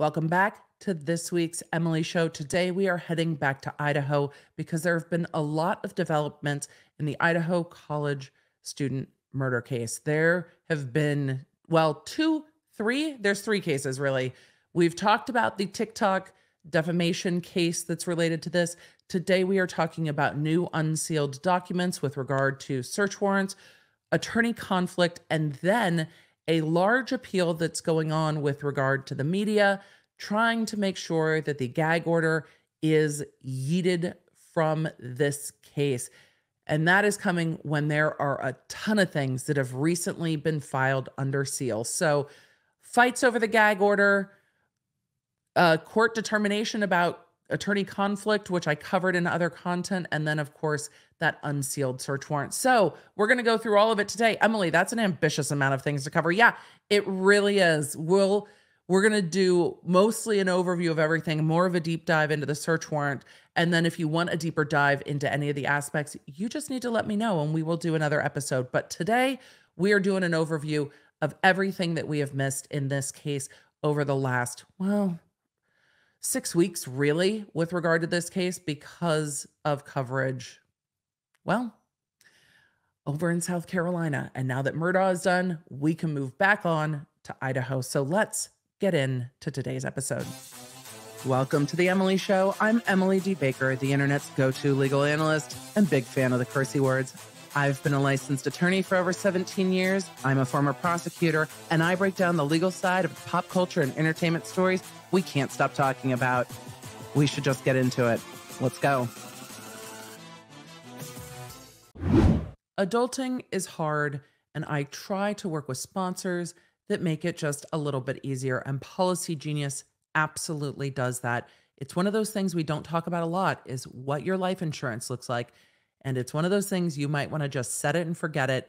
Welcome back to this week's Emily Show. Today we are heading back to Idaho because there have been a lot of developments in the Idaho College student murder case. There have been, well, two, three, there's three cases really. We've talked about the TikTok defamation case that's related to this. Today we are talking about new unsealed documents with regard to search warrants, attorney conflict, and then a large appeal that's going on with regard to the media, trying to make sure that the gag order is yeeted from this case. And that is coming when there are a ton of things that have recently been filed under seal. So, fights over the gag order, uh, court determination about attorney conflict, which I covered in other content, and then, of course, that unsealed search warrant. So we're going to go through all of it today. Emily, that's an ambitious amount of things to cover. Yeah, it really is. We'll we're going to do mostly an overview of everything, more of a deep dive into the search warrant. And then if you want a deeper dive into any of the aspects, you just need to let me know and we will do another episode. But today we are doing an overview of everything that we have missed in this case over the last, well, six weeks, really, with regard to this case because of coverage well, over in South Carolina. And now that Murdaugh is done, we can move back on to Idaho. So let's get into today's episode. Welcome to the Emily Show. I'm Emily D. Baker, the internet's go to legal analyst and big fan of the cursey words. I've been a licensed attorney for over 17 years. I'm a former prosecutor, and I break down the legal side of pop culture and entertainment stories we can't stop talking about. We should just get into it. Let's go. Adulting is hard, and I try to work with sponsors that make it just a little bit easier. And Policygenius absolutely does that. It's one of those things we don't talk about a lot is what your life insurance looks like. And it's one of those things you might want to just set it and forget it.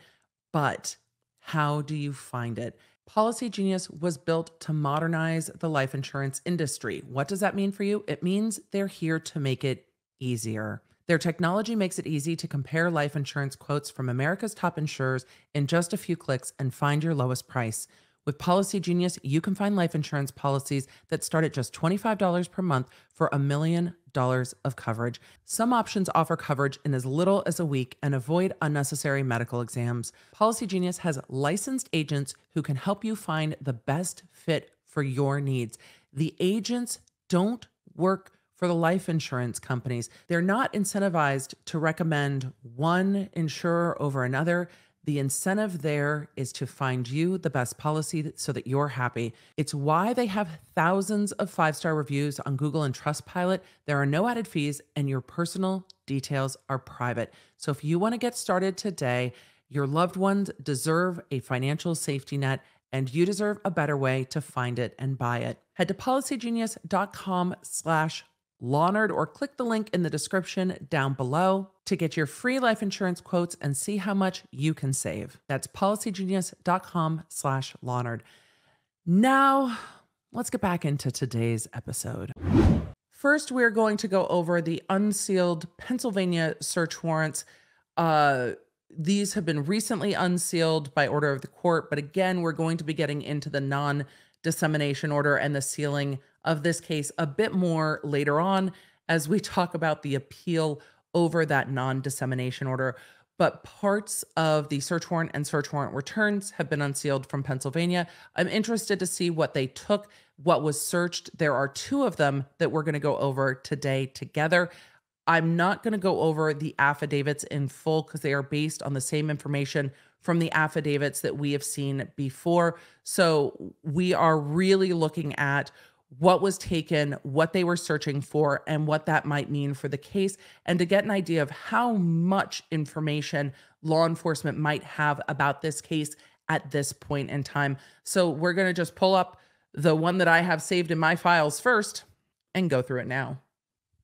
But how do you find it? Policygenius was built to modernize the life insurance industry. What does that mean for you? It means they're here to make it easier. Their technology makes it easy to compare life insurance quotes from America's top insurers in just a few clicks and find your lowest price. With Policygenius, you can find life insurance policies that start at just $25 per month for a million dollars of coverage. Some options offer coverage in as little as a week and avoid unnecessary medical exams. Policygenius has licensed agents who can help you find the best fit for your needs. The agents don't work for the life insurance companies. They're not incentivized to recommend one insurer over another. The incentive there is to find you the best policy so that you're happy. It's why they have thousands of five star reviews on Google and Trustpilot. There are no added fees, and your personal details are private. So if you want to get started today, your loved ones deserve a financial safety net and you deserve a better way to find it and buy it. Head to policygenius.com slash LawNerd or click the link in the description down below to get your free life insurance quotes and see how much you can save. That's policygenius.com slash LawNerd. Now, let's get back into today's episode. First, we're going to go over the unsealed Pennsylvania search warrants. Uh, these have been recently unsealed by order of the court, but again, we're going to be getting into the non dissemination order and the sealing of this case a bit more later on as we talk about the appeal over that non dissemination order. But parts of the search warrant and search warrant returns have been unsealed from Pennsylvania. I'm interested to see what they took, what was searched. There are two of them that we're going to go over today together. I'm not going to go over the affidavits in full because they are based on the same information from the affidavits that we have seen before. So we are really looking at what was taken, what they were searching for, and what that might mean for the case, and to get an idea of how much information law enforcement might have about this case at this point in time. So we're going to just pull up the one that I have saved in my files first and go through it now.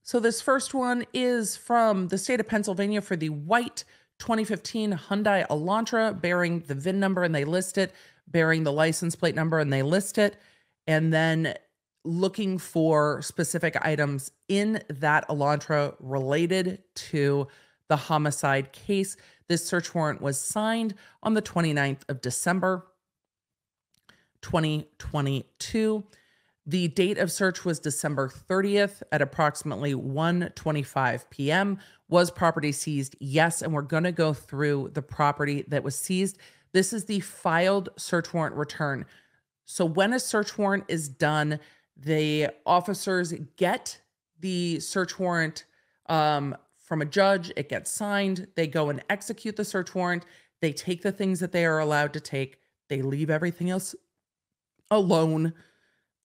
So this first one is from the state of Pennsylvania for the white 2015 Hyundai Elantra bearing the VIN number and they list it, bearing the license plate number and they list it. And then looking for specific items in that Elantra related to the homicide case. This search warrant was signed on the 29th of December, 2022. The date of search was December 30th at approximately 1:25 p.m. Was property seized? Yes, and we're going to go through the property that was seized. This is the filed search warrant return. So when a search warrant is done, the officers get the search warrant um, from a judge, it gets signed, they go and execute the search warrant, they take the things that they are allowed to take, they leave everything else alone,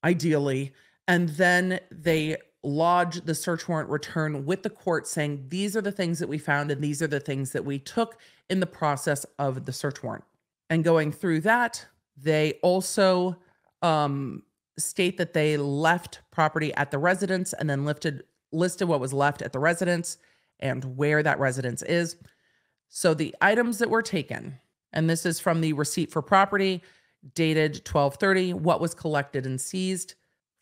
ideally, and then they lodge the search warrant return with the court saying these are the things that we found and these are the things that we took in the process of the search warrant. And going through that, they also um, state that they left property at the residence and then lifted listed what was left at the residence and where that residence is. So the items that were taken, and this is from the receipt for property dated 1230, what was collected and seized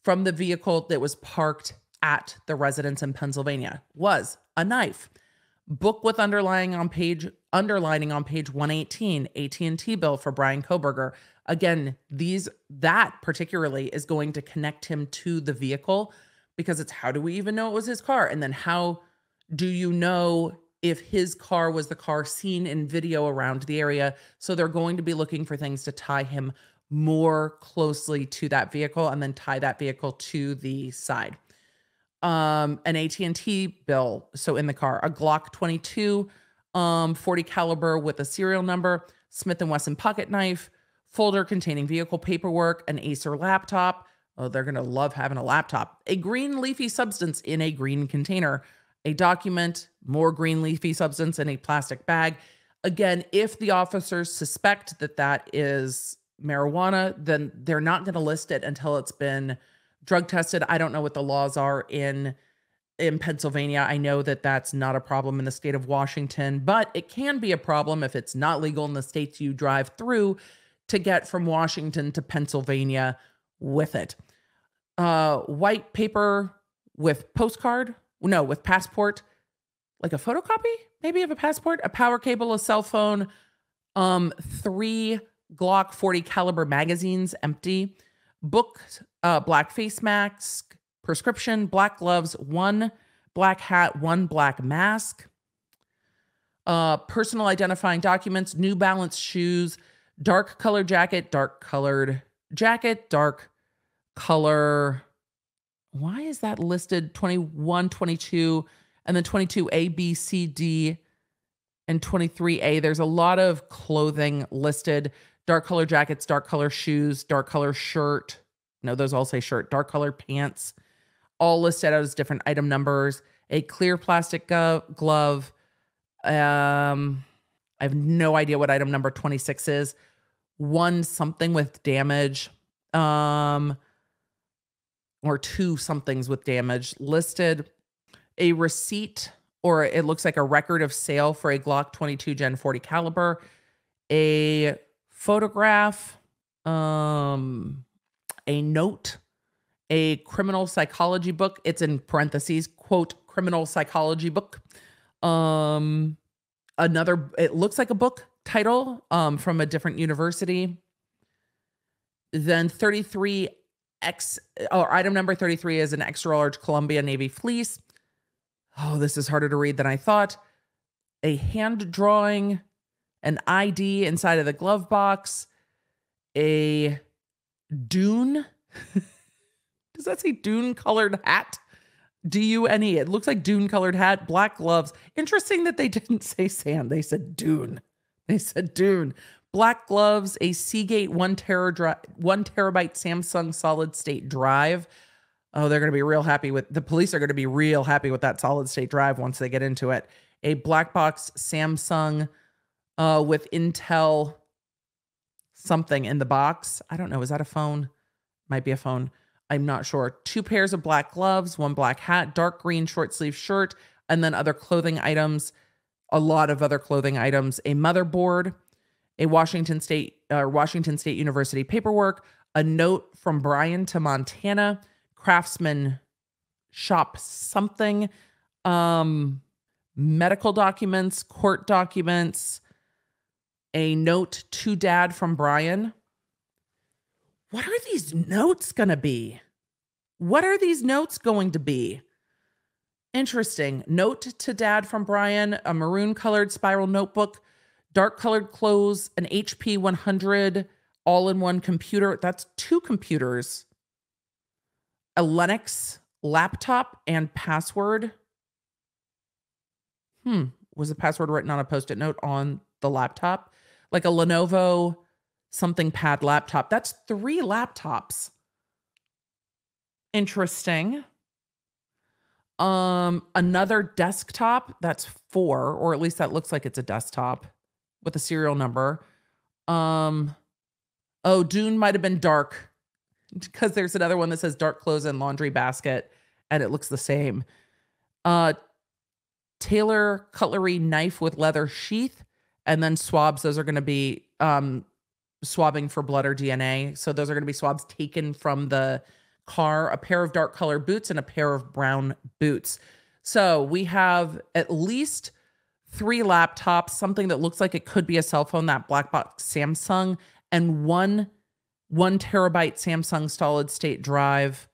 from the vehicle that was parked at the residence in Pennsylvania was a knife, book with underlying on page underlining on page 118, AT&T bill for Bryan Kohberger. Again, these that particularly is going to connect him to the vehicle because it's how do we even know it was his car? And then how do you know if his car was the car seen in video around the area? So they're going to be looking for things to tie him more closely to that vehicle and then tie that vehicle to the side. Um, an AT&T bill, so in the car, a Glock 22, um, 40 caliber with a serial number, Smith & Wesson pocket knife, folder containing vehicle paperwork, an Acer laptop, Oh, they're going to love having a laptop. A green leafy substance in a green container. A document, more green leafy substance in a plastic bag. Again, if the officers suspect that that is marijuana, then they're not going to list it until it's been drug tested. I don't know what the laws are in in Pennsylvania. I know that that's not a problem in the state of Washington, but it can be a problem if it's not legal in the states you drive through to get from Washington to Pennsylvania with it uh, white paper with postcard. No, with passport, like a photocopy, maybe of a passport, a power cable, a cell phone, um, three Glock 40 caliber magazines empty, book, uh, black face mask, prescription, black gloves, one black hat, one black mask, uh, personal identifying documents, New Balance shoes, dark color jacket, dark colored jacket, dark color. Why is that listed 21, 22, and then 22 A, B, C, D, and 23A? There's a lot of clothing listed dark color jackets, dark color shoes, dark color shirt. No, those all say shirt, dark color pants, all listed out as different item numbers. A clear plastic glove. Um, I have no idea what item number 26 is. One something with damage. Um, or two somethings with damage listed a receipt or it looks like a record of sale for a Glock 22 Gen 40 caliber, a photograph, um, a note, a criminal psychology book. It's in parentheses, quote, criminal psychology book. Um, another, it looks like a book title um, from a different university. Then 33 X or oh, item number 33 is an extra large Columbia Navy fleece. Oh, this is harder to read than I thought. A hand drawing, an ID inside of the glove box, a dune. Does that say dune colored hat? D U N E. It looks like dune colored hat, black gloves. Interesting that they didn't say sand. They said dune. They said dune black gloves, a Seagate one tera one terabyte Samsung solid state drive. Oh, they're going to be real happy with the police are going to be real happy with that solid state drive once they get into it. A black box Samsung uh, with Intel something in the box. I don't know. Is that a phone? Might be a phone. I'm not sure. Two pairs of black gloves, one black hat, dark green short sleeve shirt, and then other clothing items. A lot of other clothing items. A motherboard, a Washington State uh, Washington State University paperwork, a note from Brian to Montana, craftsman shop something, um, medical documents, court documents, a note to dad from Brian. What are these notes going to be? What are these notes going to be? Interesting. Note to dad from Brian, a maroon colored spiral notebook, dark colored clothes, an HP 100 all in one computer. That's two computers, a Linux laptop, and password. Hmm. Was the password written on a post it note on the laptop? Like a Lenovo something pad laptop. That's three laptops. Interesting. Um, another desktop. That's four, or at least that looks like it's a desktop with a serial number. Um, oh, Dune might have been dark because there's another one that says dark clothes and laundry basket, and it looks the same. Uh, Taylor cutlery knife with leather sheath, and then swabs. Those are going to be um swabbing for blood or DNA. So those are going to be swabs taken from the car, a pair of dark color boots and a pair of brown boots. So we have at least three laptops, something that looks like it could be a cell phone, that black box Samsung, and one one terabyte Samsung solid state drive.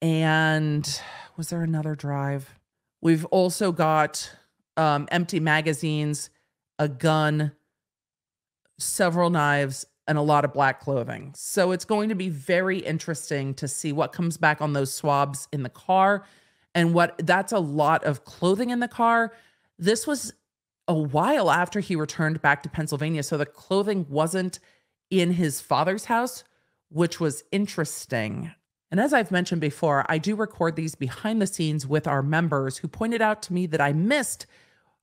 And was there another drive? We've also got um, empty magazines, a gun, several knives, and a lot of black clothing. So it's going to be very interesting to see what comes back on those swabs in the car and what that's a lot of clothing in the car. This was a while after he returned back to Pennsylvania. So the clothing wasn't in his father's house, which was interesting. And as I've mentioned before, I do record these behind the scenes with our members who pointed out to me that I missed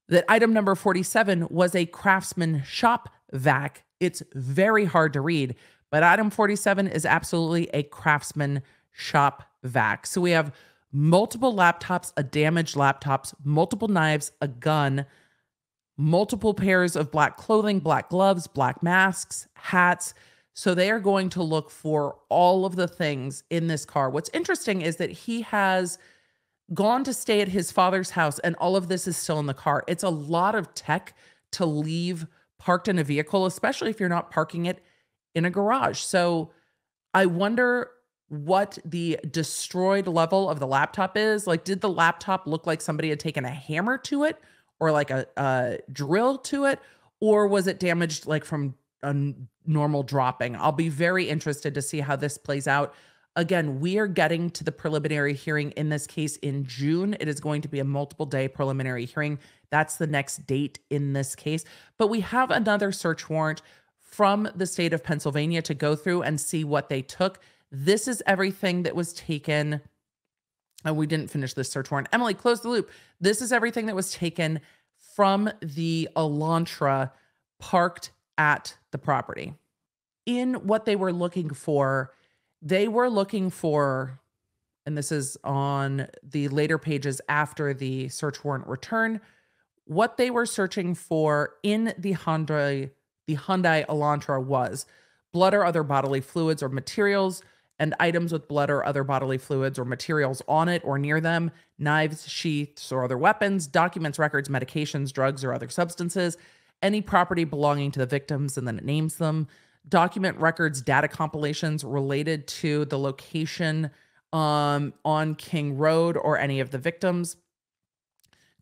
that item number 47 was a craftsman shop vac. It's very hard to read, but item 47 is absolutely a craftsman shop vac. So we have multiple laptops, a damaged laptops, multiple knives, a gun, multiple pairs of black clothing, black gloves, black masks, hats. So they are going to look for all of the things in this car. What's interesting is that he has gone to stay at his father's house and all of this is still in the car. It's a lot of tech to leave parked in a vehicle, especially if you're not parking it in a garage. So I wonder what the destroyed level of the laptop is. Like, did the laptop look like somebody had taken a hammer to it or like a, a drill to it? Or was it damaged like from a normal dropping? I'll be very interested to see how this plays out. Again, we are getting to the preliminary hearing in this case in June. It is going to be a multiple day preliminary hearing. That's the next date in this case. But we have another search warrant from the state of Pennsylvania to go through and see what they took. This is everything that was taken. And oh, we didn't finish this search warrant. Emily, close the loop. This is everything that was taken from the Elantra parked at the property. In what they were looking for, they were looking for, and this is on the later pages after the search warrant return, what they were searching for in the Hyundai, the Hyundai Elantra was blood or other bodily fluids or materials, and items with blood or other bodily fluids or materials on it or near them, knives, sheaths, or other weapons, documents, records, medications, drugs, or other substances, any property belonging to the victims, and then it names them, document records, data compilations related to the location um, on King Road or any of the victims,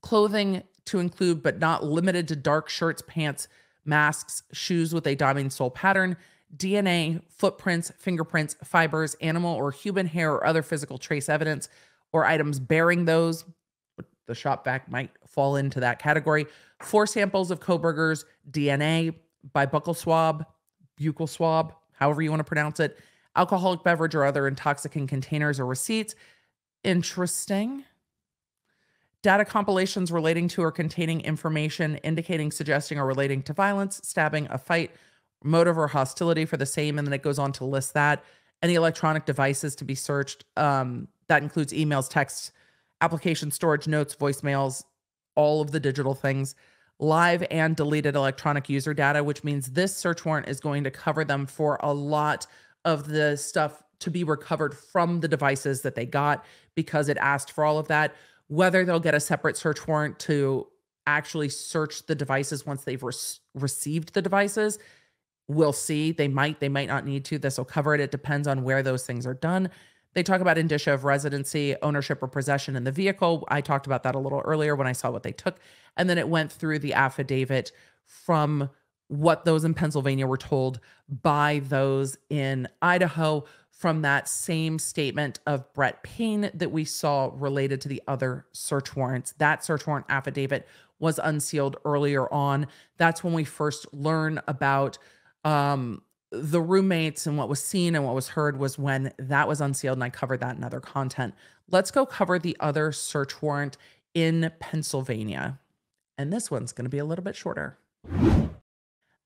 clothing to include but not limited to dark shirts, pants, masks, shoes with a diamond sole pattern, DNA, footprints, fingerprints, fibers, animal or human hair or other physical trace evidence or items bearing those. The shop vac might fall into that category. Four samples of Kohberger's DNA by buccal swab, buccal swab, however you want to pronounce it, alcoholic beverage or other intoxicant containers or receipts. Interesting. Data compilations relating to or containing information indicating, suggesting, or relating to violence, stabbing, a fight, motive, or hostility for the same. And then it goes on to list that. Any electronic devices to be searched. Um, that includes emails, texts, application storage, notes, voicemails, all of the digital things live and deleted electronic user data, which means this search warrant is going to cover them for a lot of the stuff to be recovered from the devices that they got because it asked for all of that. Whether they'll get a separate search warrant to actually search the devices once they've re received the devices, we'll see. They might, they might not need to. This will cover it. It depends on where those things are done. They talk about indicia of residency, ownership, or possession in the vehicle. I talked about that a little earlier when I saw what they took. And then it went through the affidavit from what those in Pennsylvania were told by those in Idaho from that same statement of Brett Payne that we saw related to the other search warrants. That search warrant affidavit was unsealed earlier on. That's when we first learn about um, the roommates and what was seen and what was heard was when that was unsealed, and I covered that in other content. Let's go cover the other search warrant in Pennsylvania. And this one's going to be a little bit shorter.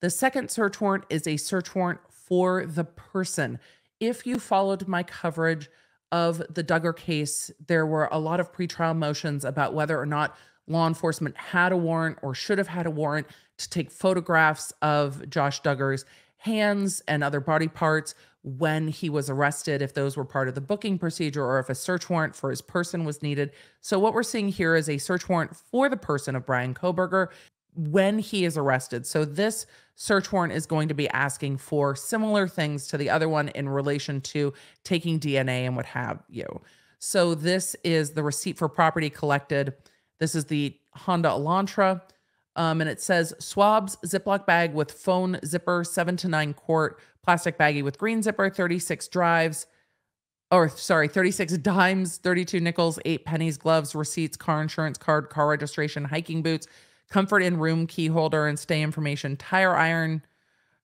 The second search warrant is a search warrant for the person. If you followed my coverage of the Duggar case, there were a lot of pretrial motions about whether or not law enforcement had a warrant or should have had a warrant to take photographs of Josh Duggar's hands and other body parts when he was arrested, if those were part of the booking procedure or if a search warrant for his person was needed. So, what we're seeing here is a search warrant for the person of Bryan Kohberger when he is arrested. So, this search warrant is going to be asking for similar things to the other one in relation to taking DNA and what have you. So, this is the receipt for property collected. This is the Honda Elantra. Um, and it says swabs, Ziploc bag with phone zipper, seven to nine quart, plastic baggie with green zipper, 36 drives, or sorry, 36 dimes, 32 nickels, eight pennies, gloves, receipts, car insurance card, car registration, hiking boots, Comfort Inn room key holder and stay information, tire iron,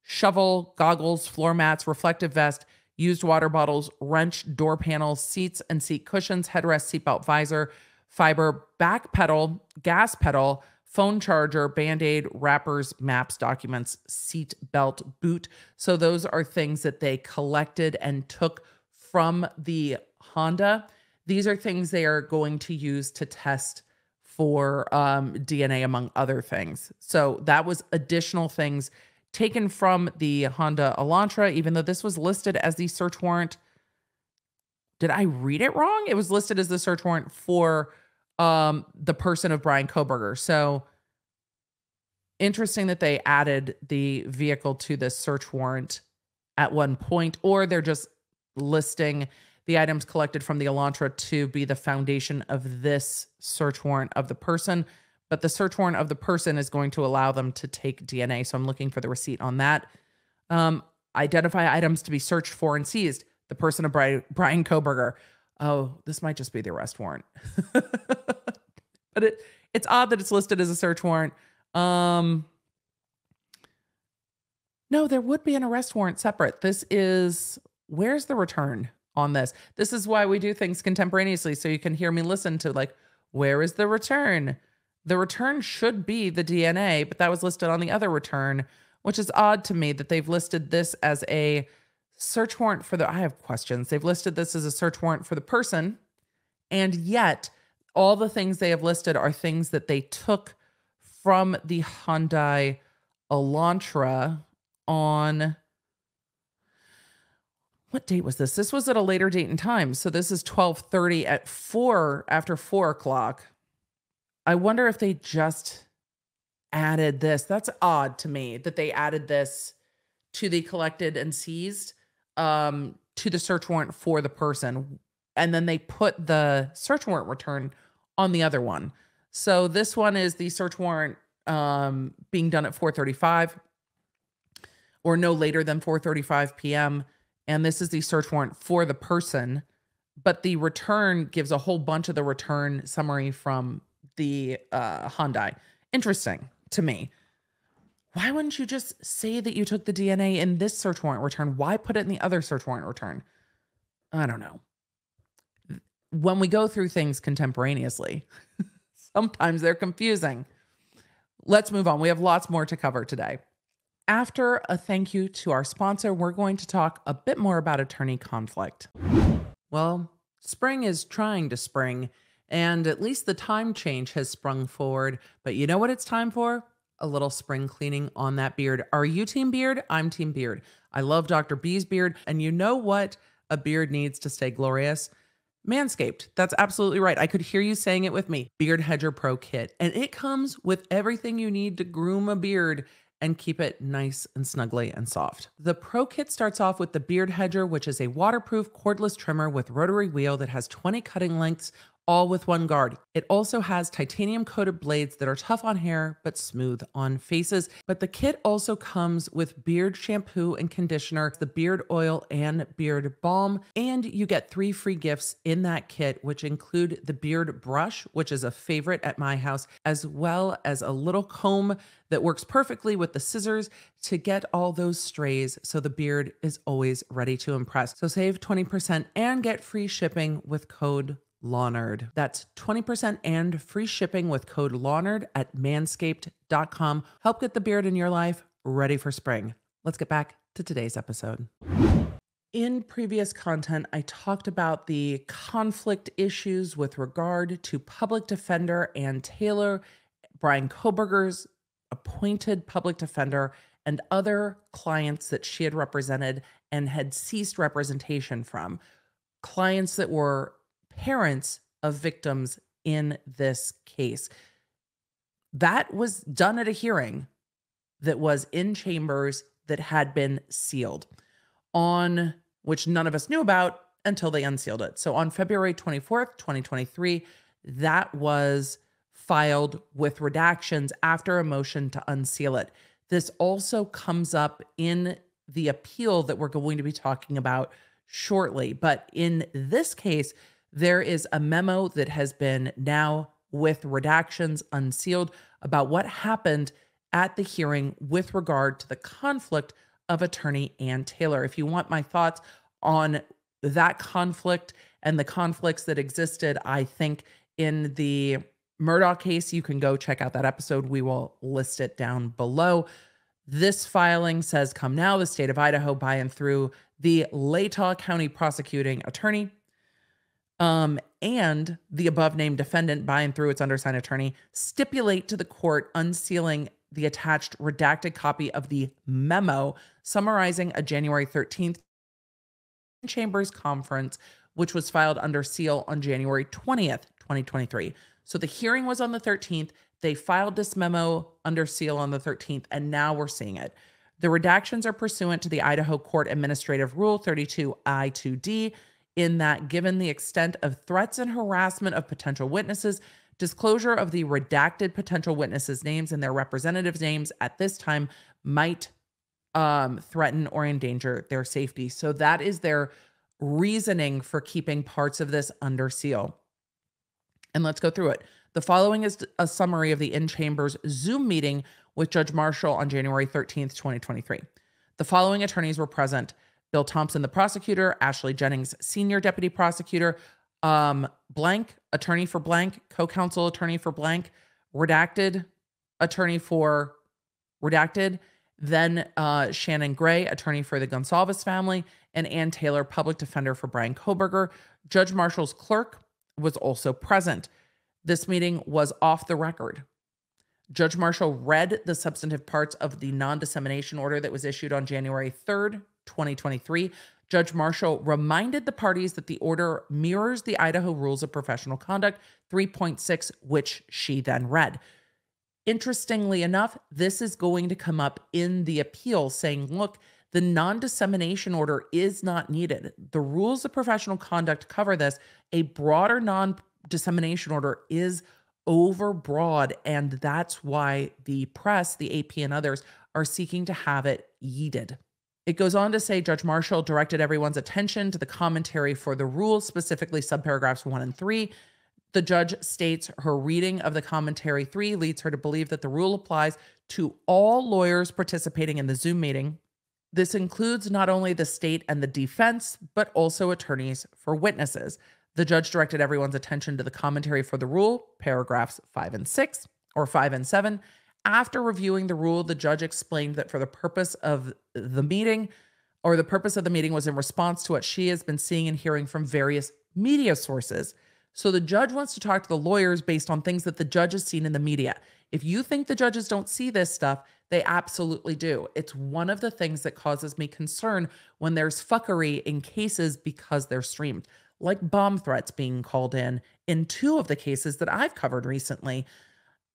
shovel, goggles, floor mats, reflective vest, used water bottles, wrench, door panels, seats and seat cushions, headrest, seatbelt visor, fiber, back pedal, gas pedal, phone charger, band aid, wrappers, maps, documents, seat belt, boot. So those are things that they collected and took from the Honda. These are things they are going to use to test for um, DNA, among other things. So that was additional things taken from the Honda Elantra, even though this was listed as the search warrant. Did I read it wrong? It was listed as the search warrant for um, the person of Bryan Kohberger. So interesting that they added the vehicle to this search warrant at one point, or they're just listing the items collected from the Elantra to be the foundation of this search warrant of the person. But the search warrant of the person is going to allow them to take DNA. So I'm looking for the receipt on that. Um, identify items to be searched for and seized. The person of Brian, Bryan Kohberger oh, this might just be the arrest warrant. but it it's odd that it's listed as a search warrant. Um No, there would be an arrest warrant separate. This is where's the return on this? This is why we do things contemporaneously so you can hear me listen to like where is the return? The return should be the DNA, but that was listed on the other return, which is odd to me that they've listed this as a search warrant for the I have questions. They've listed this as a search warrant for the person, and yet all the things they have listed are things that they took from the Hyundai Elantra on what date was this? This was at a later date and time. So this is 1230 at four after four o'clock. I wonder if they just added this. That's odd to me that they added this to the collected and seized um, to the search warrant for the person. And then they put the search warrant return on the other one. So this one is the search warrant um, being done at 435 or no later than 4:35 p.m. And this is the search warrant for the person, but the return gives a whole bunch of the return summary from the uh, Hyundai. Interesting to me why wouldn't you just say that you took the DNA in this search warrant return? Why put it in the other search warrant return? I don't know. When we go through things contemporaneously, sometimes they're confusing. Let's move on. We have lots more to cover today. After a thank you to our sponsor, we're going to talk a bit more about attorney conflict. Well, spring is trying to spring, and at least the time change has sprung forward. But you know what it's time for? a little spring cleaning on that beard. Are you team beard? I'm team beard. I love Dr. B's beard. And you know what a beard needs to stay glorious? Manscaped. That's absolutely right. I could hear you saying it with me. Beard Hedger Pro Kit. And it comes with everything you need to groom a beard and keep it nice and snuggly and soft. The Pro Kit starts off with the Beard Hedger, which is a waterproof cordless trimmer with rotary wheel that has 20 cutting lengths all with one guard. It also has titanium coated blades that are tough on hair but smooth on faces. But the kit also comes with beard shampoo and conditioner, the beard oil and beard balm, and you get three free gifts in that kit, which include the beard brush, which is a favorite at my house, as well as a little comb that works perfectly with the scissors to get all those strays so the beard is always ready to impress. So save 20% and get free shipping with code Lawnerd. That's 20% and free shipping with code Lawnerd at manscaped.com. Help get the beard in your life ready for spring. Let's get back to today's episode. In previous content, I talked about the conflict issues with regard to public defender Anne Taylor, Bryan Kohberger's appointed public defender, and other clients that she had represented and had ceased representation from. Clients that were parents of victims in this case. That was done at a hearing that was in chambers that had been sealed on which none of us knew about until they unsealed it. So on February 24th, 2023, that was filed with redactions after a motion to unseal it. This also comes up in the appeal that we're going to be talking about shortly. But in this case, there is a memo that has been now with redactions unsealed about what happened at the hearing with regard to the conflict of attorney Anne Taylor. If you want my thoughts on that conflict and the conflicts that existed, I think in the Murdaugh case, you can go check out that episode. We will list it down below. This filing says come now, the state of Idaho by and through the Latah County prosecuting attorney um, and the above named defendant by and through its undersigned attorney stipulate to the court unsealing the attached redacted copy of the memo summarizing a January 13th Chambers conference, which was filed under seal on January 20th, 2023. So the hearing was on the 13th. They filed this memo under seal on the 13th, and now we're seeing it. The redactions are pursuant to the Idaho Court Administrative Rule 32I2D in that given the extent of threats and harassment of potential witnesses, disclosure of the redacted potential witnesses' names and their representatives' names at this time might um, threaten or endanger their safety. So that is their reasoning for keeping parts of this under seal. And let's go through it. The following is a summary of the in chambers Zoom meeting with Judge Marshall on January 13th, 2023. The following attorneys were present Bill Thompson, the prosecutor, Ashley Jennings, senior deputy prosecutor, um, blank, attorney for blank, co counsel attorney for blank, redacted, attorney for redacted, then uh, Shannon Gray, attorney for the Goncalves family, and Anne Taylor, public defender for Bryan Kohberger. Judge Marshall's clerk was also present. This meeting was off the record. Judge Marshall read the substantive parts of the non dissemination order that was issued on January 3rd, 2023, Judge Marshall reminded the parties that the order mirrors the Idaho Rules of Professional Conduct 3.6, which she then read. Interestingly enough, this is going to come up in the appeal saying, look, the non dissemination order is not needed. The rules of professional conduct cover this. A broader non dissemination order is overbroad. And that's why the press, the AP, and others are seeking to have it yeeted. It goes on to say Judge Marshall directed everyone's attention to the commentary for the rules, specifically subparagraphs one and three. The judge states her reading of the commentary three leads her to believe that the rule applies to all lawyers participating in the Zoom meeting. This includes not only the state and the defense, but also attorneys for witnesses. The judge directed everyone's attention to the commentary for the rule, paragraphs five and six, or five and seven, after reviewing the rule, the judge explained that for the purpose of the meeting, or the purpose of the meeting was in response to what she has been seeing and hearing from various media sources. So the judge wants to talk to the lawyers based on things that the judge has seen in the media. If you think the judges don't see this stuff, they absolutely do. It's one of the things that causes me concern when there's fuckery in cases because they're streamed, like bomb threats being called in in two of the cases that I've covered recently.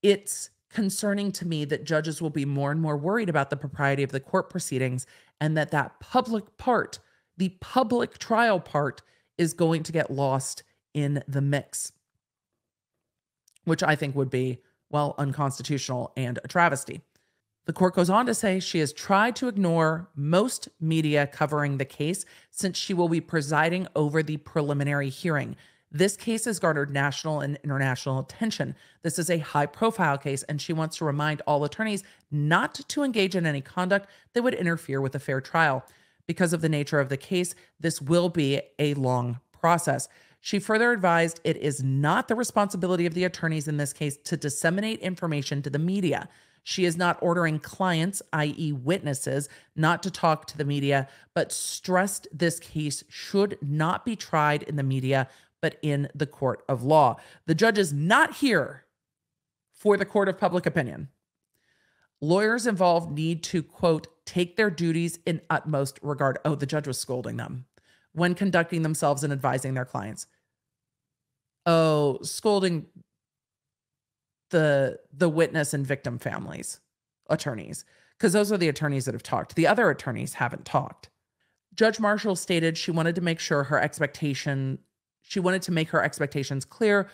It's concerning to me that judges will be more and more worried about the propriety of the court proceedings and that that public part, the public trial part, is going to get lost in the mix, which I think would be, well, unconstitutional and a travesty. The court goes on to say she has tried to ignore most media covering the case since she will be presiding over the preliminary hearing. This case has garnered national and international attention. This is a high profile case, and she wants to remind all attorneys not to engage in any conduct that would interfere with a fair trial. Because of the nature of the case, this will be a long process. She further advised it is not the responsibility of the attorneys in this case to disseminate information to the media. She is not ordering clients, i.e., witnesses, not to talk to the media, but stressed this case should not be tried in the media but in the court of law. The judge is not here for the court of public opinion. Lawyers involved need to, quote, take their duties in utmost regard. Oh, the judge was scolding them when conducting themselves and advising their clients. Oh, scolding the the witness and victim families, attorneys, because those are the attorneys that have talked. The other attorneys haven't talked. Judge Marshall stated she wanted to make sure her expectation she wanted to make her expectations clear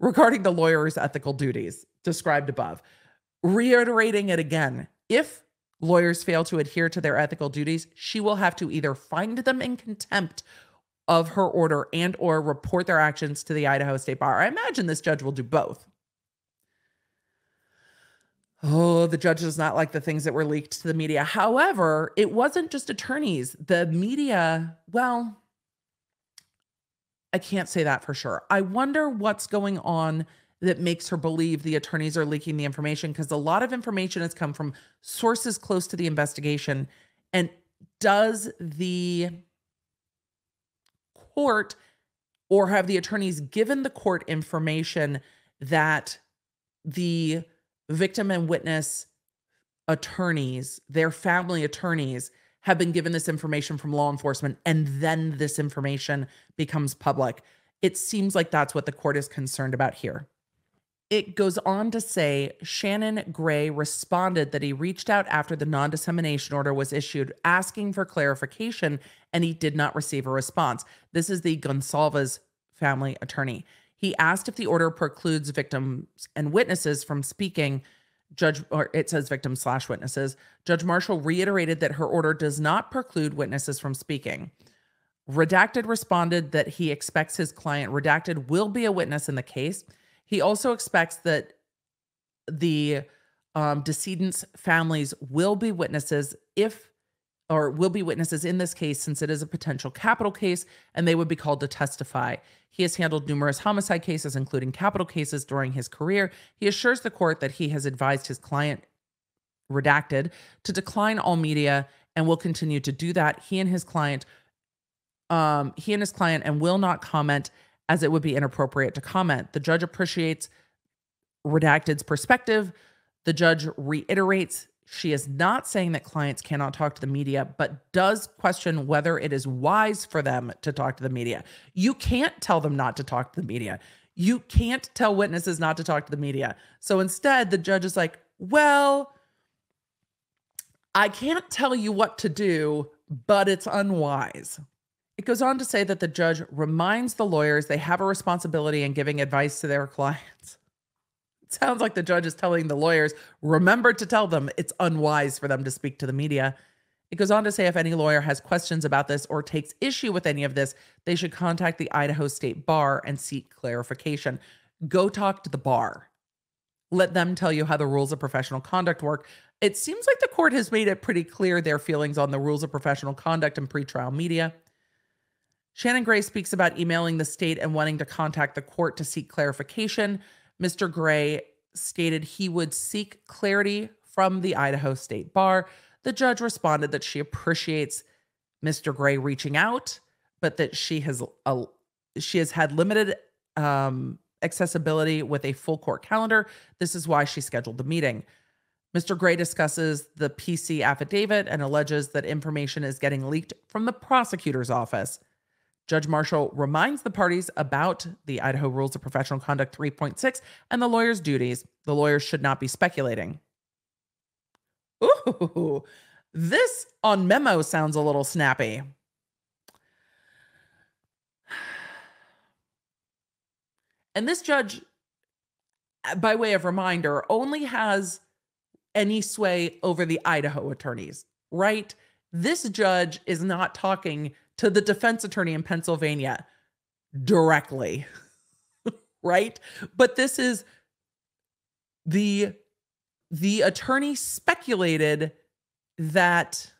regarding the lawyer's ethical duties described above. Reiterating it again if lawyers fail to adhere to their ethical duties, she will have to either find them in contempt of her order and or report their actions to the Idaho State Bar. I imagine this judge will do both. Oh, the judge does not like the things that were leaked to the media. However, it wasn't just attorneys. The media, well, I can't say that for sure. I wonder what's going on that makes her believe the attorneys are leaking the information because a lot of information has come from sources close to the investigation. And does the court or have the attorneys given the court information that the victim and witness attorneys, their family attorneys, have been given this information from law enforcement and then this information becomes public. It seems like that's what the court is concerned about here. It goes on to say Shannon Gray responded that he reached out after the non dissemination order was issued asking for clarification and he did not receive a response. This is the Goncalves family attorney. He asked if the order precludes victims and witnesses from speaking Judge, or it says victim slash witnesses. Judge Marshall reiterated that her order does not preclude witnesses from speaking. Redacted responded that he expects his client, Redacted, will be a witness in the case. He also expects that the um, decedent's families will be witnesses if or will be witnesses in this case since it is a potential capital case and they would be called to testify. He has handled numerous homicide cases, including capital cases, during his career. He assures the court that he has advised his client, redacted, to decline all media and will continue to do that. He and his client, um, he and his client, and will not comment as it would be inappropriate to comment. The judge appreciates redacted's perspective. The judge reiterates she is not saying that clients cannot talk to the media, but does question whether it is wise for them to talk to the media. You can't tell them not to talk to the media. You can't tell witnesses not to talk to the media. So instead, the judge is like, well, I can't tell you what to do, but it's unwise. It goes on to say that the judge reminds the lawyers they have a responsibility in giving advice to their clients sounds like the judge is telling the lawyers, remember to tell them it's unwise for them to speak to the media. It goes on to say if any lawyer has questions about this or takes issue with any of this, they should contact the Idaho State Bar and seek clarification. Go talk to the bar. Let them tell you how the rules of professional conduct work. It seems like the court has made it pretty clear their feelings on the rules of professional conduct in pretrial media. Shannon Gray speaks about emailing the state and wanting to contact the court to seek clarification. Mr. Gray stated he would seek clarity from the Idaho State Bar. The judge responded that she appreciates Mr. Gray reaching out, but that she has she has had limited um, accessibility with a full court calendar. This is why she scheduled the meeting. Mr. Gray discusses the PC affidavit and alleges that information is getting leaked from the prosecutor's office. Judge Marshall reminds the parties about the Idaho Rules of Professional Conduct 3.6 and the lawyer's duties. The lawyers should not be speculating. Ooh, this on memo sounds a little snappy. And this judge, by way of reminder, only has any sway over the Idaho attorneys, right? This judge is not talking to the defense attorney in Pennsylvania directly, right? But this is the the attorney speculated that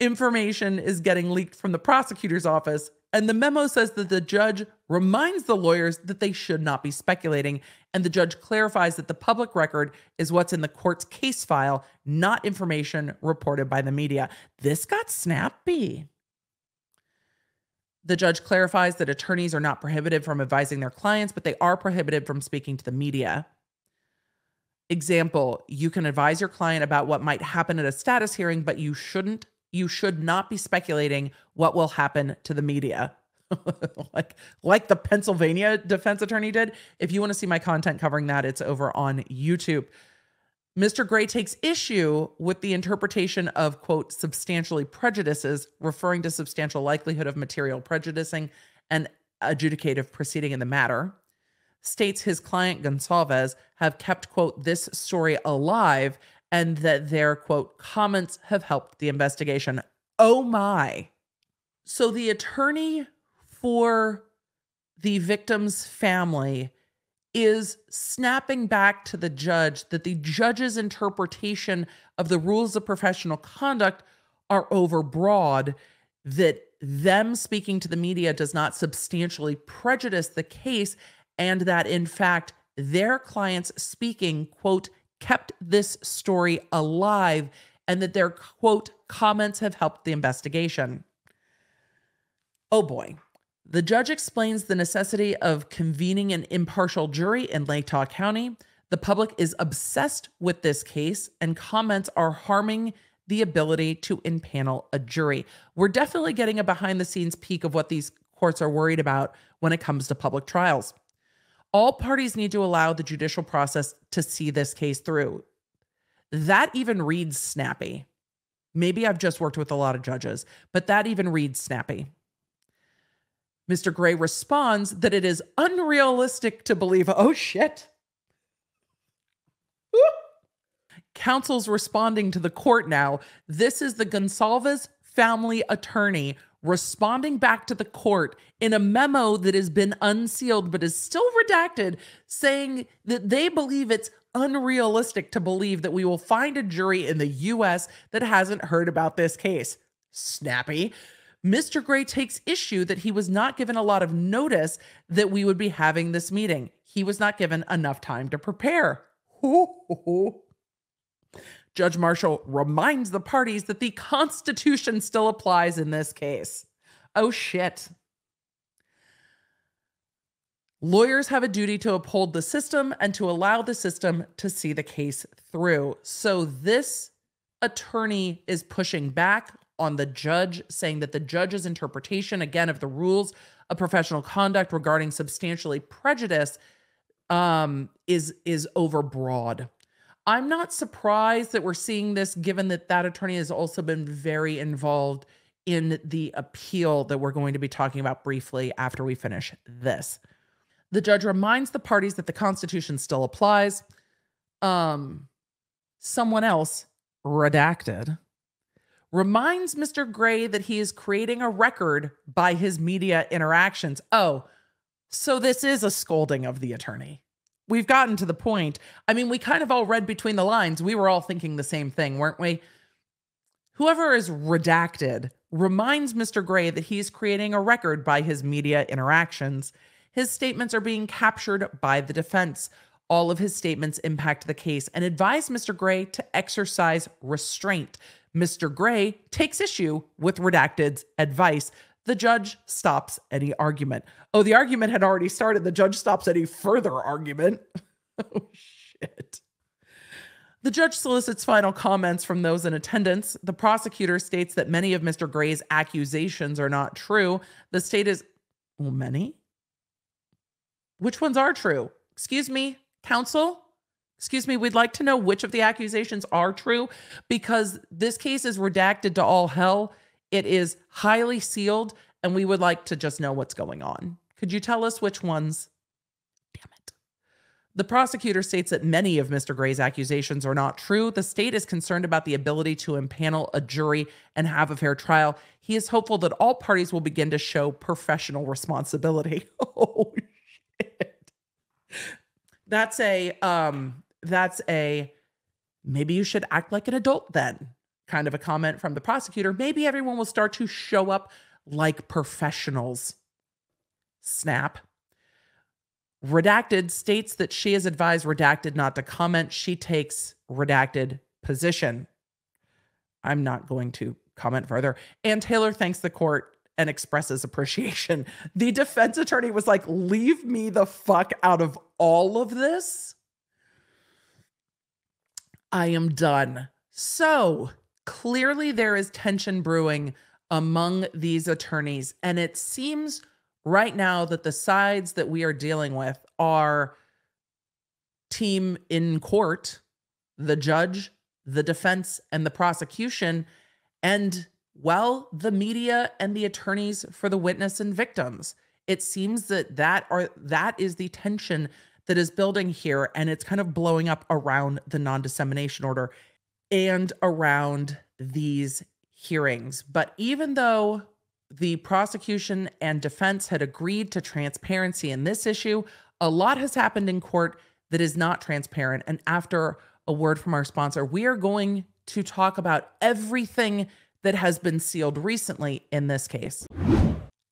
information is getting leaked from the prosecutor's office and the memo says that the judge reminds the lawyers that they should not be speculating. And the judge clarifies that the public record is what's in the court's case file, not information reported by the media. This got snappy. The judge clarifies that attorneys are not prohibited from advising their clients, but they are prohibited from speaking to the media. Example, you can advise your client about what might happen at a status hearing, but you shouldn't you should not be speculating what will happen to the media. like like the Pennsylvania defense attorney did. If you want to see my content covering that, it's over on YouTube. Mr. Gray takes issue with the interpretation of quote substantially prejudices, referring to substantial likelihood of material prejudicing an adjudicative proceeding in the matter. States his client Goncalves have kept quote this story alive and that their quote comments have helped the investigation. Oh my. So the attorney for the victim's family is snapping back to the judge that the judge's interpretation of the rules of professional conduct are overbroad, that them speaking to the media does not substantially prejudice the case, and that in fact, their clients speaking, quote, kept this story alive and that their quote comments have helped the investigation. Oh boy. The judge explains the necessity of convening an impartial jury in Latah County. The public is obsessed with this case, and comments are harming the ability to impanel a jury. We're definitely getting a behind the scenes peek of what these courts are worried about when it comes to public trials. All parties need to allow the judicial process to see this case through. That even reads snappy. Maybe I've just worked with a lot of judges, but that even reads snappy. Mr. Gray responds that it is unrealistic to believe, oh shit. Counsel's responding to the court now. This is the Goncalves family attorney responding back to the court in a memo that has been unsealed but is still redacted, saying that they believe it's unrealistic to believe that we will find a jury in the US that hasn't heard about this case. Snappy. Mr. Gray takes issue that he was not given a lot of notice that we would be having this meeting. He was not given enough time to prepare. Judge Marshall reminds the parties that the Constitution still applies in this case. Oh, shit. Lawyers have a duty to uphold the system and to allow the system to see the case through. So, this attorney is pushing back on the judge, saying that the judge's interpretation, again, of the rules of professional conduct regarding substantially prejudice um, is, is overbroad. I'm not surprised that we're seeing this given that that attorney has also been very involved in the appeal that we're going to be talking about briefly after we finish this. The judge reminds the parties that the Constitution still applies. Um, someone else, redacted, reminds Mr. Gray that he is creating a record by his media interactions. Oh, so this is a scolding of the attorney we've gotten to the point. I mean, we kind of all read between the lines. We were all thinking the same thing, weren't we? Whoever is redacted reminds Mr. Gray that he's creating a record by his media interactions. His statements are being captured by the defense. All of his statements impact the case and advise Mr. Gray to exercise restraint. Mr. Gray takes issue with redacted's advice the judge stops any argument. Oh, the argument had already started. The judge stops any further argument. oh, shit. The judge solicits final comments from those in attendance. The prosecutor states that many of Mr. Gray's accusations are not true. The state is, well, many? Which ones are true? Excuse me, counsel? Excuse me, we'd like to know which of the accusations are true because this case is redacted to all hell. It is highly sealed, and we would like to just know what's going on. Could you tell us which ones? Damn it. The prosecutor states that many of Mr. Gray's accusations are not true. The state is concerned about the ability to impanel a jury and have a fair trial. He is hopeful that all parties will begin to show professional responsibility. oh, shit. That's a um that's a maybe you should act like an adult then kind of a comment from the prosecutor. Maybe everyone will start to show up like professionals. Snap. Redacted states that she has advised Redacted not to comment. She takes Redacted position. I'm not going to comment further. Anne Taylor thanks the court and expresses appreciation. The defense attorney was like, Leave me the fuck out of all of this. I am done. So clearly, there is tension brewing among these attorneys. And it seems right now that the sides that we are dealing with are team in court, the judge, the defense, and the prosecution, and well, the media and the attorneys for the witness and victims. It seems that that are that is the tension that is building here, and it's kind of blowing up around the non-dissemination order and around these hearings. But even though the prosecution and defense had agreed to transparency in this issue, a lot has happened in court that is not transparent. And after a word from our sponsor, we are going to talk about everything that has been sealed recently in this case.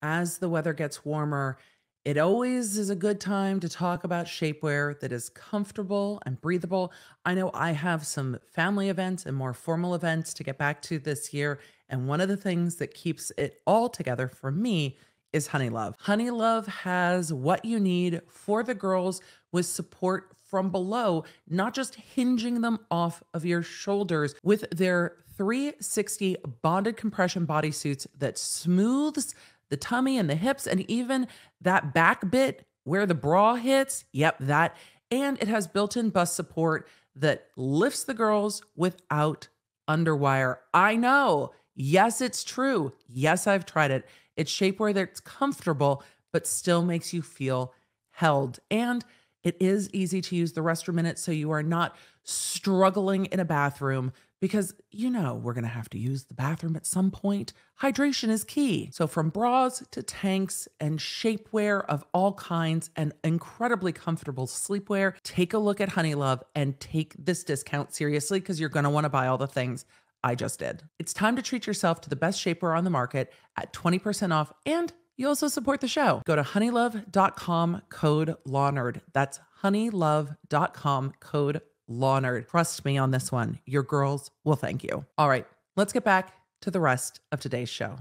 As the weather gets warmer, it always is a good time to talk about shapewear that is comfortable and breathable. I know I have some family events and more formal events to get back to this year. And one of the things that keeps it all together for me is Honeylove. Honeylove has what you need for the girls with support from below, not just hinging them off of your shoulders with their 360 bonded compression bodysuits that smooths the tummy and the hips, and even that back bit where the bra hits. Yep, that. And it has built in bust support that lifts the girls without underwire. I know. Yes, it's true. Yes, I've tried it. It's shapewear that's comfortable, but still makes you feel held. And it is easy to use the restroom in it so you are not struggling in a bathroom because you know we're going to have to use the bathroom at some point. Hydration is key. So, from bras to tanks and shapewear of all kinds and incredibly comfortable sleepwear, take a look at Honeylove and take this discount seriously because you're going to want to buy all the things I just did. It's time to treat yourself to the best shapewear on the market at 20% off and you also support the show. Go to honeylove.com code LawNerd. That's honeylove.com code Lawnerd. Trust me on this one. Your girls will thank you. All right, let's get back to the rest of today's show.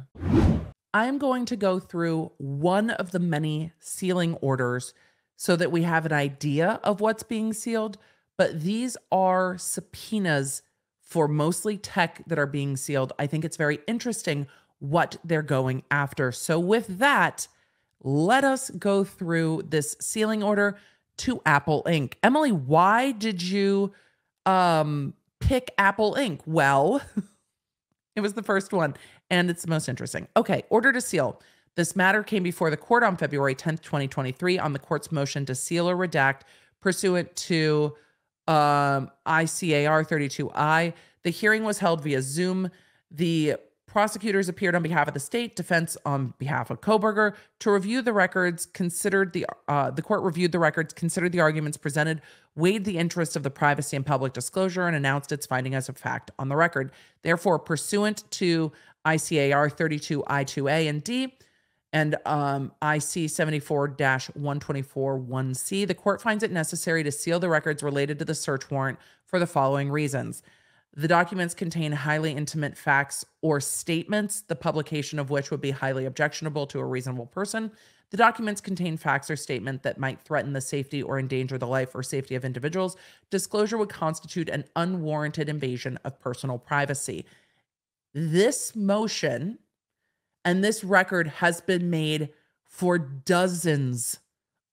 I am going to go through one of the many sealing orders so that we have an idea of what's being sealed, but these are subpoenas for mostly tech that are being sealed. I think it's very interesting what they're going after. So, with that, let us go through this sealing order to Apple Inc. Emily, why did you um pick Apple Inc? Well, it was the first one and it's the most interesting. Okay, order to seal. This matter came before the court on February 10th, 2023 on the court's motion to seal or redact pursuant to um, ICAR 32I. The hearing was held via Zoom. The Prosecutors appeared on behalf of the state, defense on behalf of Kohberger to review the records. Considered the uh, the court reviewed the records, considered the arguments presented, weighed the interests of the privacy and public disclosure, and announced its finding as a fact on the record. Therefore, pursuant to ICAR 32 I2A and D and um, IC 74 124 1C, the court finds it necessary to seal the records related to the search warrant for the following reasons. The documents contain highly intimate facts or statements, the publication of which would be highly objectionable to a reasonable person. The documents contain facts or statement that might threaten the safety or endanger the life or safety of individuals. Disclosure would constitute an unwarranted invasion of personal privacy. This motion and this record has been made for dozens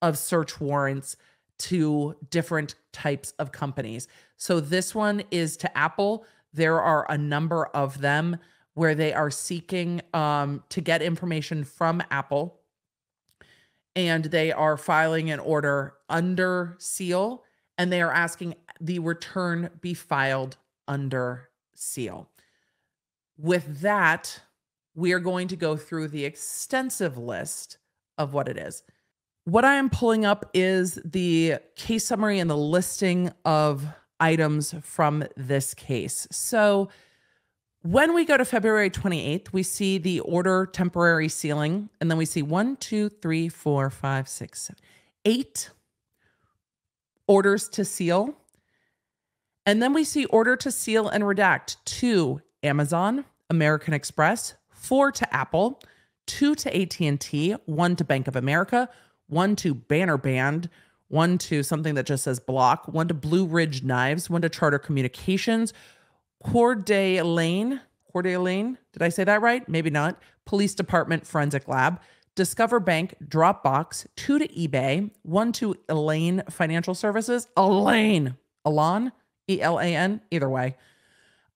of search warrants to different types of companies. So this one is to Apple. There are a number of them where they are seeking um, to get information from Apple and they are filing an order under seal and they are asking the return be filed under seal. With that, we are going to go through the extensive list of what it is. What I am pulling up is the case summary and the listing of items from this case. So when we go to February 28th, we see the order temporary sealing, and then we see one, two, three, four, five, six, seven, eight orders to seal. And then we see order to seal and redact. To Amazon, American Express, four to Apple, two to AT&T, one to Bank of America, one to Banner Bank, one to something that just says Block, one to Blue Ridge Knives, one to Charter Communications, Corday Lane, Corday Lane, did I say that right? Maybe not. Police Department Forensic Lab, Discover Bank, Dropbox, two to eBay, one to Elaine Financial Services, Elaine, Elan, E L A N, either way.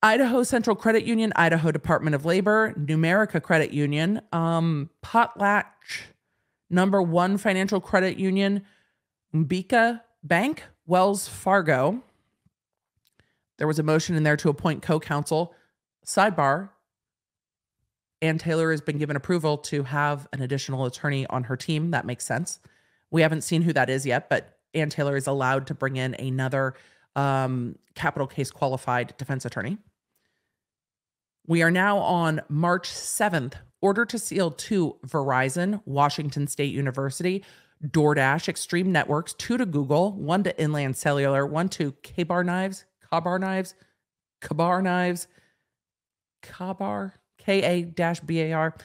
Idaho Central Credit Union, Idaho Department of Labor, Numerica Credit Union, um, Potlatch, number one financial credit union, Mbika Bank, Wells Fargo. There was a motion in there to appoint co counsel. Sidebar Anne Taylor has been given approval to have an additional attorney on her team. That makes sense. We haven't seen who that is yet, but Anne Taylor is allowed to bring in another um, capital case qualified defense attorney. We are now on March 7th. Order to seal to Verizon, Washington State University, DoorDash, Extreme Networks, two to Google, one to Inland Cellular, one to K-Bar Knives, Kabar Knives, Kabar Knives, Kabar, K-A-B-A-R.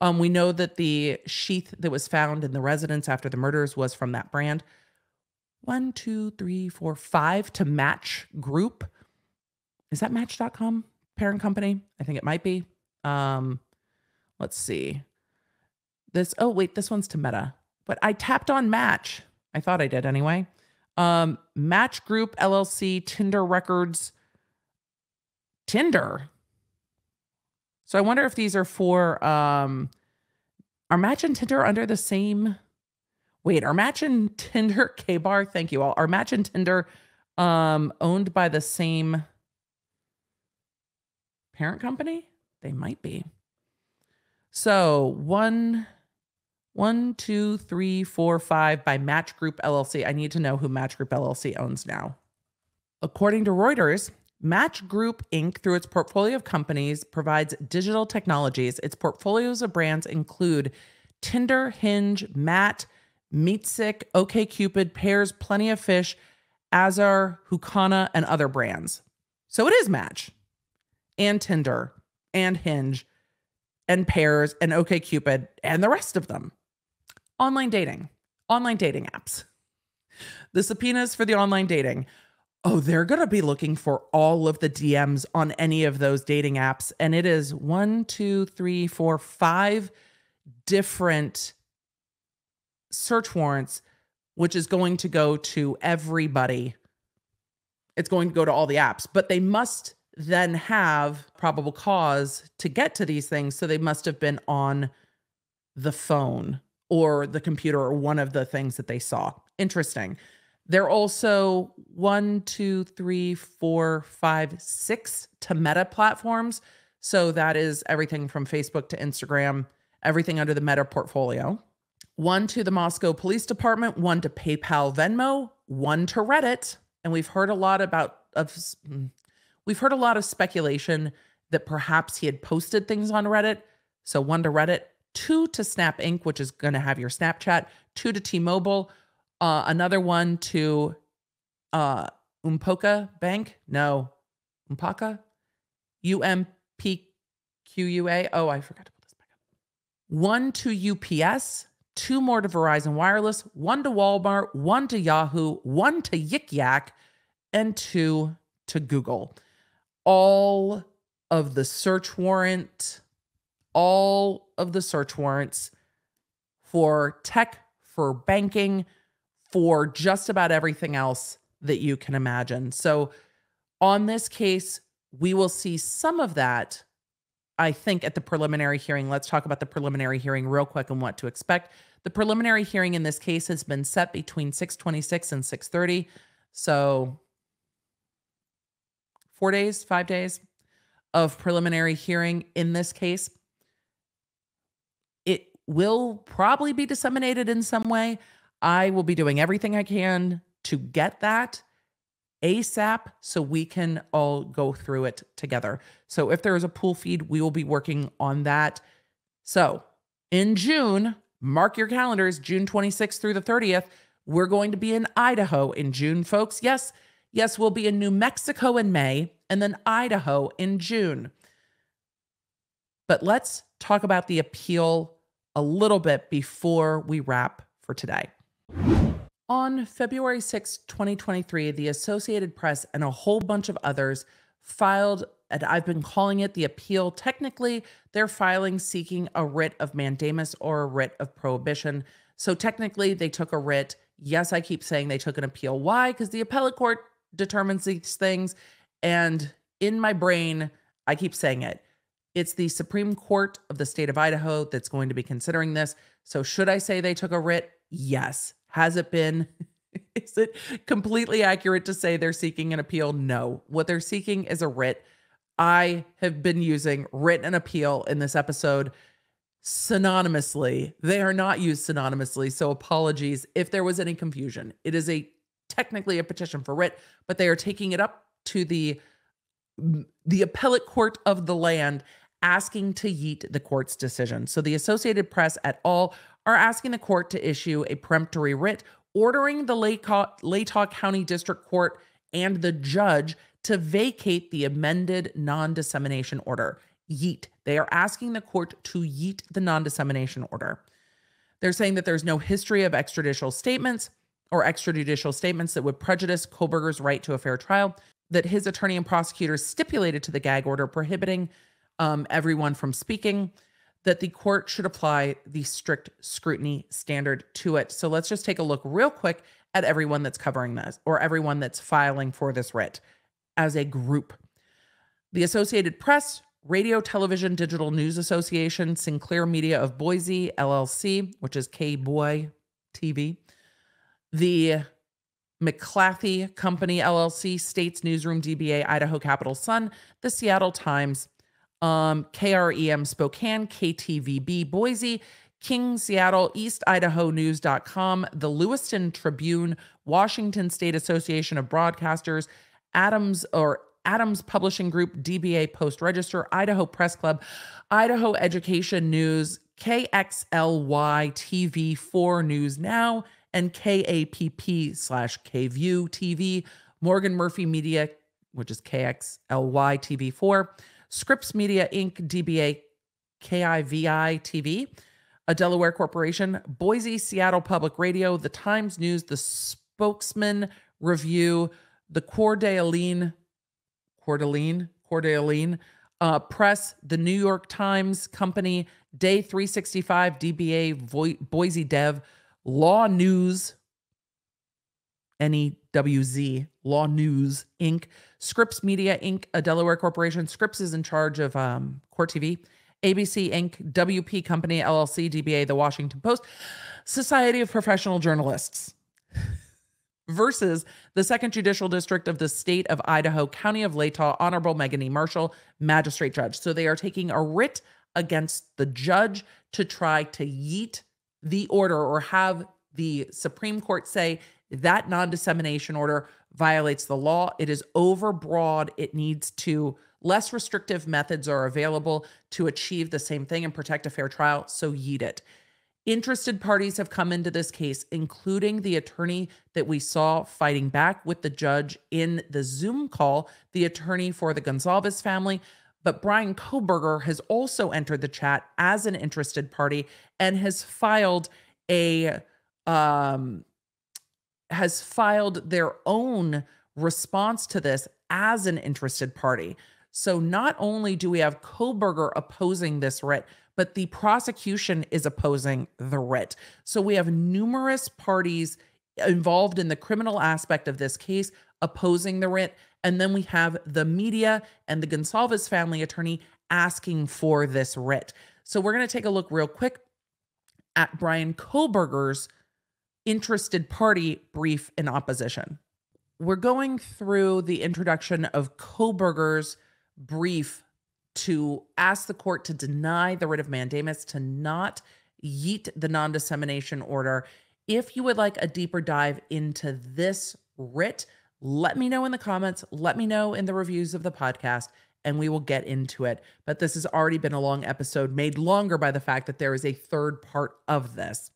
Um, we know that the sheath that was found in the residence after the murders was from that brand. One, two, three, four, five to Match Group. Is that Match.com? parent company. I think it might be. Um, let's see. This, oh, wait, this one's to Meta, but I tapped on Match. I thought I did anyway. Um, Match Group LLC, Tinder Records, Tinder. So I wonder if these are for, um, are Match and Tinder under the same? Wait, are Match and Tinder K Bar? Thank you all. Are Match and Tinder um, owned by the same? parent company? They might be. So one, one, two, three, four, five by Match Group LLC. I need to know who Match Group LLC owns now. According to Reuters, Match Group Inc., through its portfolio of companies, provides digital technologies. Its portfolios of brands include Tinder, Hinge, Matt, Meetic, OKCupid, Pairs, Plenty of Fish, Azar, Hakuna, and other brands. So it is Match and Tinder and Hinge and Pairs and OKCupid and the rest of them. Online dating, online dating apps. The subpoenas for the online dating. Oh, they're going to be looking for all of the DMs on any of those dating apps. And it is one, two, three, four, five different search warrants, which is going to go to everybody. It's going to go to all the apps, but they must then have probable cause to get to these things. So they must have been on the phone or the computer or one of the things that they saw. Interesting. They're also one, two, three, four, five, six to meta platforms. So that is everything from Facebook to Instagram, everything under the meta portfolio. One to the Moscow Police Department, one to PayPal Venmo, one to Reddit. And we've heard a lot about of hmm, We've heard a lot of speculation that perhaps he had posted things on Reddit. So one to Reddit, two to Snap Inc., which is going to have your Snapchat, two to T-Mobile, uh, another one to uh, Umpoka Bank. No, Umpaka, U M P Q U A. Oh, I forgot to put this back up. One to UPS, two more to Verizon Wireless, one to Walmart, one to Yahoo, one to Yik Yak, and two to Google. All of the search warrant, all of the search warrants for tech, for banking, for just about everything else that you can imagine. So, on this case, we will see some of that, I think, at the preliminary hearing. Let's talk about the preliminary hearing real quick and what to expect. The preliminary hearing in this case has been set between 626 and 630. So, four days, five days of preliminary hearing in this case. Will probably be disseminated in some way. I will be doing everything I can to get that ASAP so we can all go through it together. So if there is a pool feed, we will be working on that. So in June, mark your calendars, June 26th through the 30th, we're going to be in Idaho in June, folks. Yes, yes, we'll be in New Mexico in May and then Idaho in June. But let's talk about the appeal a little bit before we wrap for today. On February 6, 2023, the Associated Press and a whole bunch of others filed, and I've been calling it the appeal. Technically, they're filing seeking a writ of mandamus or a writ of prohibition. So technically, they took a writ. Yes, I keep saying they took an appeal. Why? Because the appellate court determines these things. And in my brain, I keep saying it. It's the Supreme Court of the state of Idaho that's going to be considering this. So, should I say they took a writ? Yes. Has it been? Is it completely accurate to say they're seeking an appeal? No. What they're seeking is a writ. I have been using writ and appeal in this episode synonymously. They are not used synonymously. So apologies if there was any confusion. It is a technically a petition for writ, but they are taking it up to the the appellate court of the land asking to yeet the court's decision. So the Associated Press et al are asking the court to issue a peremptory writ ordering the Latah County District Court and the judge to vacate the amended non dissemination order. Yeet. They are asking the court to yeet the non dissemination order. They're saying that there's no history of extrajudicial statements or extrajudicial statements that would prejudice Kohberger's right to a fair trial, that his attorney and prosecutors stipulated to the gag order prohibiting um, everyone from speaking, that the court should apply the strict scrutiny standard to it. So let's just take a look real quick at everyone that's covering this or everyone that's filing for this writ as a group. The Associated Press, Radio, Television, Digital News Association, Sinclair Media of Boise, LLC, which is KBOI TV, the McClatchy Company, LLC, States Newsroom, DBA, Idaho Capital Sun, the Seattle Times, um, KREM Spokane, KTVB Boise, King Seattle, East Idaho News.com, the Lewiston Tribune, Washington State Association of Broadcasters, Adams or Adams Publishing Group, DBA Post Register, Idaho Press Club, Idaho Education News, KXLY TV 4 News Now, and KAPP slash KView TV, Morgan Murphy Media, which is KXLY TV 4, Scripps Media Inc., DBA KIVI TV, a Delaware corporation, Boise, Seattle Public Radio, The Times News, The Spokesman Review, The Coeur d'Alene, Coeur d'Alene, uh, Press, The New York Times Company, Day 365, DBA Vo- Boise Dev, Law News, NEWZ, Law News Inc., Scripps Media Inc., a Delaware corporation. Scripps is in charge of um, Court TV, ABC Inc., WP Company LLC, DBA, The Washington Post, Society of Professional Journalists. versus the Second Judicial District of the State of Idaho, County of Latah, Honorable Megan E. Marshall, Magistrate Judge. So they are taking a writ against the judge to try to yeet the order or have the Supreme Court say that non dissemination order violates the law. It is overbroad. It needs to, less restrictive methods are available to achieve the same thing and protect a fair trial. So, yeet it. Interested parties have come into this case, including the attorney that we saw fighting back with the judge in the Zoom call, the attorney for the Goncalves family. But Bryan Kohberger has also entered the chat as an interested party and has filed a um, has filed their own response to this as an interested party. So not only do we have Kohberger opposing this writ, but the prosecution is opposing the writ. So we have numerous parties involved in the criminal aspect of this case opposing the writ. And then we have the media and the Goncalves family attorney asking for this writ. So we're going to take a look real quick at Bryan Kohberger's interested party brief in opposition. We're going through the introduction of Kohberger's brief to ask the court to deny the writ of mandamus, to not yeet the non dissemination order. If you would like a deeper dive into this writ, let me know in the comments. Let me know in the reviews of the podcast, and we will get into it. But this has already been a long episode, made longer by the fact that there is a third part of this.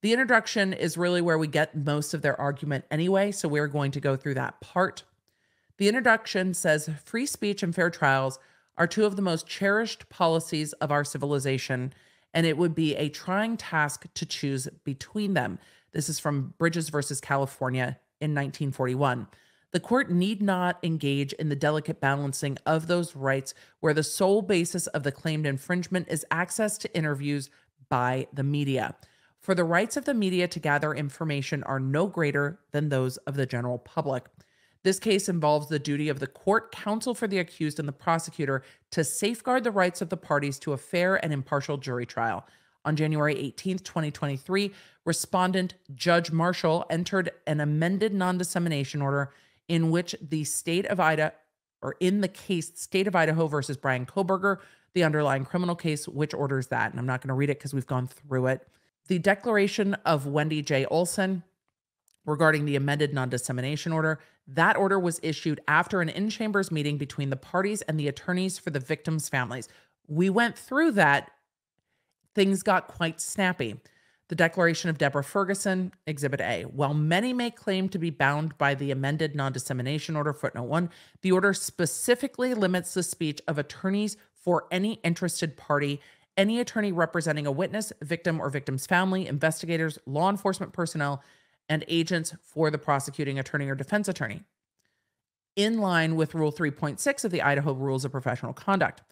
The introduction is really where we get most of their argument anyway, so we're going to go through that part. The introduction says free speech and fair trials are two of the most cherished policies of our civilization, and it would be a trying task to choose between them. This is from Bridges versus California in 1941. The court need not engage in the delicate balancing of those rights where the sole basis of the claimed infringement is access to interviews by the media. For the rights of the media to gather information are no greater than those of the general public. This case involves the duty of the court, counsel for the accused, and the prosecutor to safeguard the rights of the parties to a fair and impartial jury trial. On January 18th, 2023, respondent Judge Marshall entered an amended non dissemination order in which the state of Idaho, or in the case, state of Idaho versus Bryan Kohberger, the underlying criminal case, which orders that. And I'm not going to read it because we've gone through it. The declaration of Wendy J. Olson regarding the amended non dissemination order. That order was issued after an in chambers meeting between the parties and the attorneys for the victims' families. We went through that. Things got quite snappy. The declaration of Deborah Ferguson, Exhibit A. While many may claim to be bound by the amended non dissemination order, footnote one, the order specifically limits the speech of attorneys for any interested party, any attorney representing a witness, victim, or victim's family, investigators, law enforcement personnel, and agents for the prosecuting attorney or defense attorney, in line with Rule 3.6 of the Idaho Rules of Professional Conduct.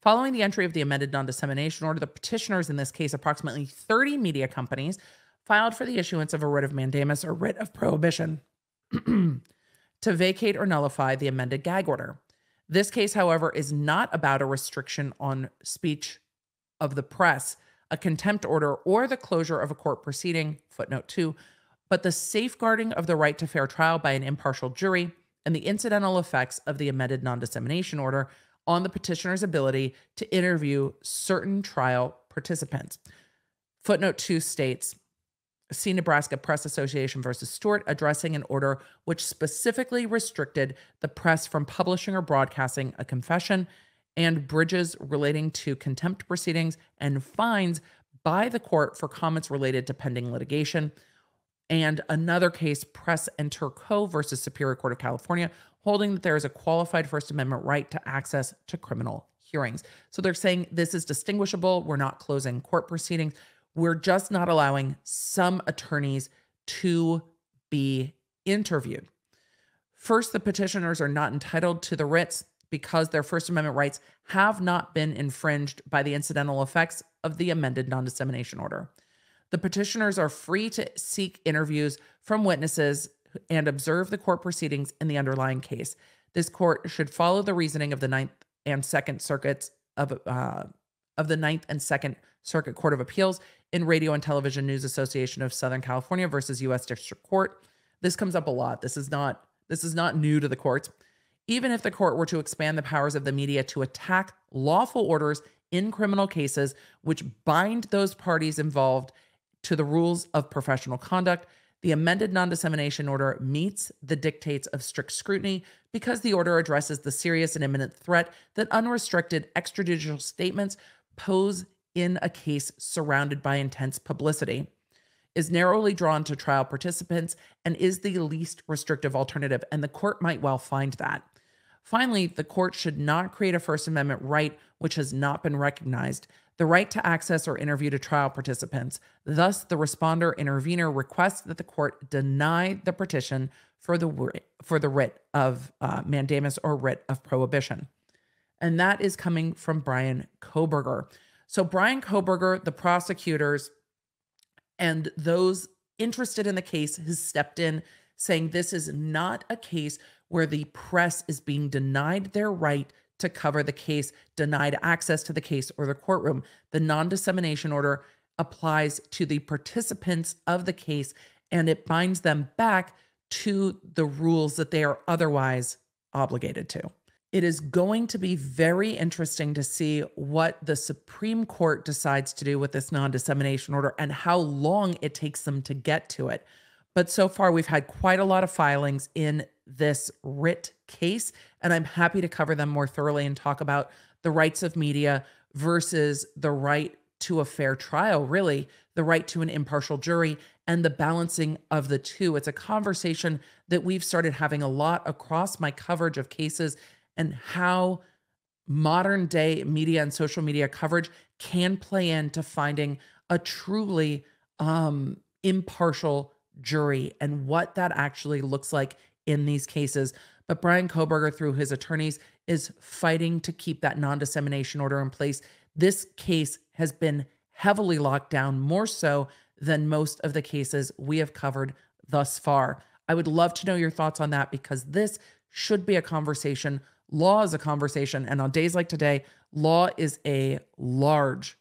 Following the entry of the amended non dissemination order, the petitioners, in this case, approximately 30 media companies, filed for the issuance of a writ of mandamus or writ of prohibition to vacate or nullify the amended gag order. This case, however, is not about a restriction on speech of the press, a contempt order, or the closure of a court proceeding, footnote 2, but the safeguarding of the right to fair trial by an impartial jury and the incidental effects of the amended non dissemination order on the petitioner's ability to interview certain trial participants. Footnote 2 states See Nebraska Press Association versus Stewart addressing an order which specifically restricted the press from publishing or broadcasting a confession and bridges relating to contempt proceedings and fines by the court for comments related to pending litigation and another case, Press Enter Co. versus Superior Court of California, holding that there is a qualified First Amendment right to access to criminal hearings. So they're saying this is distinguishable. We're not closing court proceedings. We're just not allowing some attorneys to be interviewed. First, the petitioners are not entitled to the writs because their First Amendment rights have not been infringed by the incidental effects of the amended non dissemination order. The petitioners are free to seek interviews from witnesses and observe the court proceedings in the underlying case. This court should follow the reasoning of the Ninth and Second Circuits of uh, of the Ninth and Second Circuit Court of Appeals in Radio and Television News Association of Southern California versus U.S. District Court. This comes up a lot. This is not this is not new to the courts. Even if the court were to expand the powers of the media to attack lawful orders in criminal cases which bind those parties involved to the rules of professional conduct. The amended non dissemination order meets the dictates of strict scrutiny because the order addresses the serious and imminent threat that unrestricted extrajudicial statements pose in a case surrounded by intense publicity, is narrowly drawn to trial participants, and is the least restrictive alternative. And the court might well find that. Finally, the court should not create a First Amendment right which has not been recognized the right to access or interview to trial participants. Thus, the responder intervener requests that the court deny the petition for the for the writ of uh, mandamus or writ of prohibition, and that is coming from Bryan Kohberger. So, Bryan Kohberger, the prosecutors, and those interested in the case has stepped in, saying this is not a case where the press is being denied their right to cover the case, denied access to the case or the courtroom. The non dissemination order applies to the participants of the case and it binds them back to the rules that they are otherwise obligated to. It is going to be very interesting to see what the Supreme Court decides to do with this non dissemination order and how long it takes them to get to it. But so far, we've had quite a lot of filings in this writ case, and I'm happy to cover them more thoroughly and talk about the rights of media versus the right to a fair trial, really, the right to an impartial jury, and the balancing of the two. It's a conversation that we've started having a lot across my coverage of cases and how modern day media and social media coverage can play into finding a truly um, impartial jury and what that actually looks like in these cases. But Bryan Kohberger, through his attorneys, is fighting to keep that non dissemination order in place. This case has been heavily locked down, more so than most of the cases we have covered thus far. I would love to know your thoughts on that because this should be a conversation. Law is a conversation. And on days like today, law is a large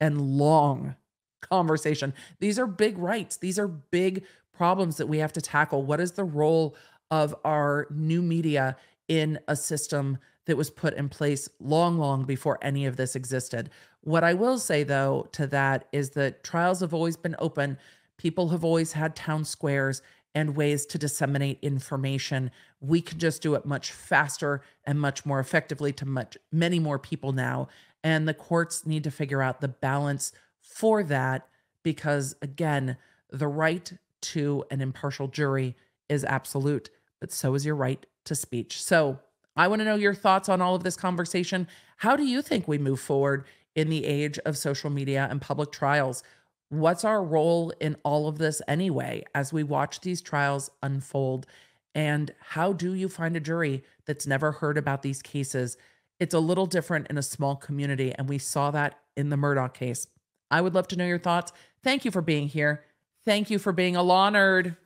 and long conversation. These are big rights, these are big problems that we have to tackle. What is the role of our new media in a system that was put in place long, long before any of this existed? What I will say, though, to that is that trials have always been open. People have always had town squares and ways to disseminate information. We can just do it much faster and much more effectively to much many more people now. And the courts need to figure out the balance for that because, again, the right to an impartial jury is absolute, but so is your right to speech. So I want to know your thoughts on all of this conversation. How do you think we move forward in the age of social media and public trials? What's our role in all of this anyway as we watch these trials unfold? And how do you find a jury that's never heard about these cases? It's a little different in a small community, and we saw that in the Murdaugh case. I would love to know your thoughts. Thank you for being here. Thank you for being a law nerd.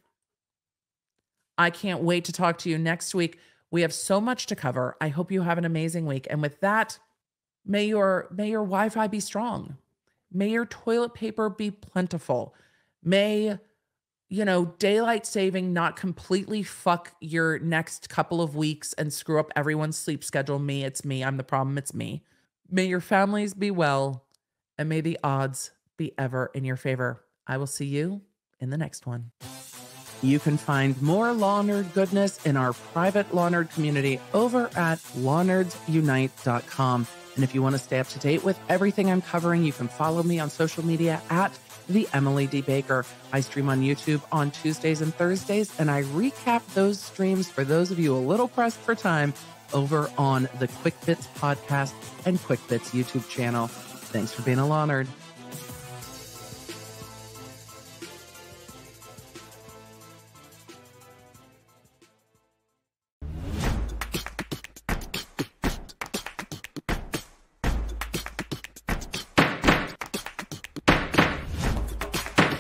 I can't wait to talk to you next week. We have so much to cover. I hope you have an amazing week. And with that, may your may your Wi-Fi be strong. May your toilet paper be plentiful. May you know, daylight saving not completely fuck your next couple of weeks and screw up everyone's sleep schedule. Me, it's me. I'm the problem. It's me. May your families be well and may the odds be ever in your favor. I will see you in the next one. You can find more Law Nerd goodness in our private Law Nerd community over at lawnerdsunite.com. And if you want to stay up to date with everything I'm covering, you can follow me on social media at the Emily D. Baker. I stream on YouTube on Tuesdays and Thursdays, and I recap those streams for those of you a little pressed for time over on the Quick Bits podcast and Quick Bits YouTube channel. Thanks for being a Law Nerd.